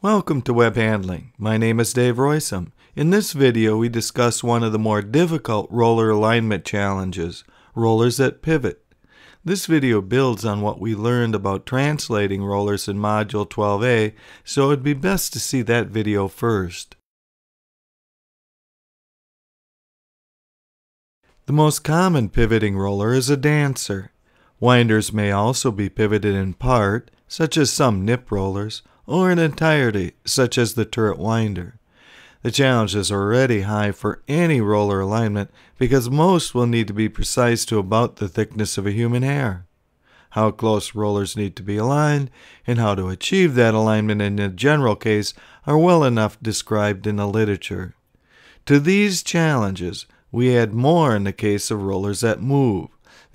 Welcome to Web Handling. My name is Dave Roisum. In this video, we discuss one of the more difficult roller alignment challenges, rollers that pivot. This video builds on what we learned about translating rollers in Module 12a, so it would be best to see that video first. The most common pivoting roller is a dancer. Winders may also be pivoted in part, such as some nip rollers, or in entirety, such as the turret winder. The challenge is already high for any roller alignment because most will need to be precise to about the thickness of a human hair. How close rollers need to be aligned and how to achieve that alignment in a general case are well enough described in the literature. To these challenges, we add more in the case of rollers that move.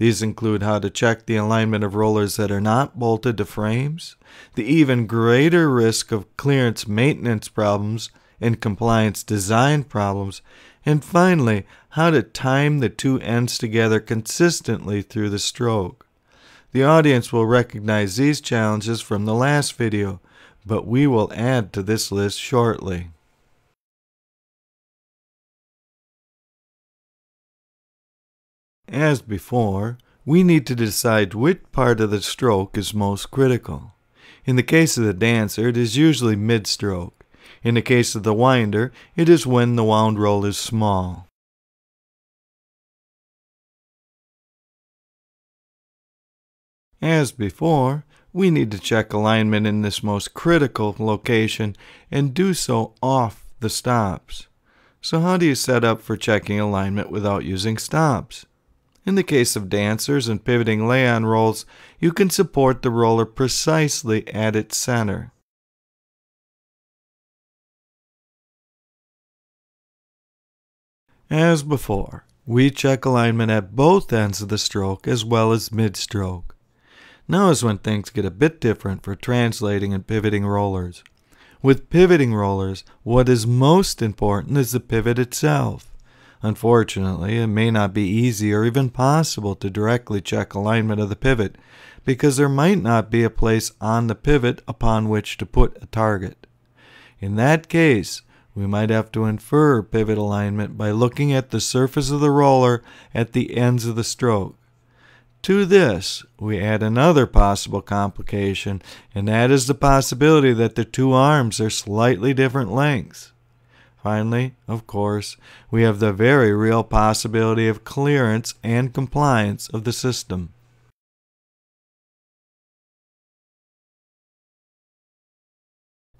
These include how to check the alignment of rollers that are not bolted to frames, the even greater risk of clearance maintenance problems and compliance design problems, and finally, how to time the two ends together consistently through the stroke. The audience will recognize these challenges from the last video, but we will add to this list shortly. As before, we need to decide which part of the stroke is most critical. In the case of the dancer, it is usually mid-stroke. In the case of the winder, it is when the wound roll is small. As before, we need to check alignment in this most critical location and do so off the stops. So how do you set up for checking alignment without using stops? In the case of dancers and pivoting lay-on rolls, you can support the roller precisely at its center. As before, we check alignment at both ends of the stroke as well as mid-stroke. Now is when things get a bit different for translating and pivoting rollers. With pivoting rollers, what is most important is the pivot itself. Unfortunately, it may not be easy or even possible to directly check alignment of the pivot because there might not be a place on the pivot upon which to put a target. In that case, we might have to infer pivot alignment by looking at the surface of the roller at the ends of the stroke. To this, we add another possible complication, and that is the possibility that the two arms are slightly different lengths. Finally, of course, we have the very real possibility of clearance and compliance of the system.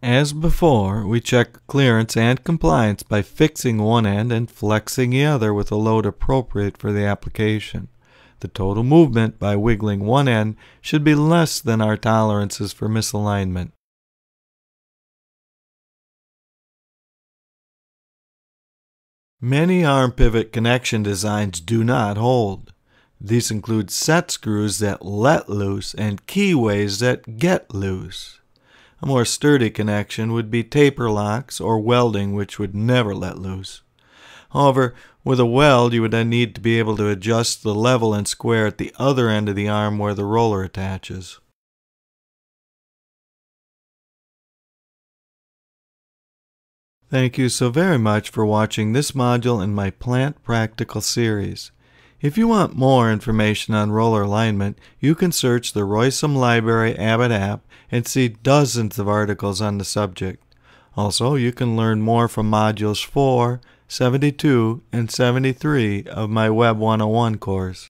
As before, we check clearance and compliance by fixing one end and flexing the other with a load appropriate for the application. The total movement by wiggling one end should be less than our tolerances for misalignment. Many arm pivot connection designs do not hold. These include set screws that let loose and keyways that get loose. A more sturdy connection would be taper locks or welding which would never let loose. However, with a weld you would then need to be able to adjust the level and square at the other end of the arm where the roller attaches. Thank you so very much for watching this module in my Plant Practical series. If you want more information on roller alignment, you can search the Roisum Library Abbott app and see dozens of articles on the subject. Also, you can learn more from modules 4, 72, and 73 of my Web 101 course.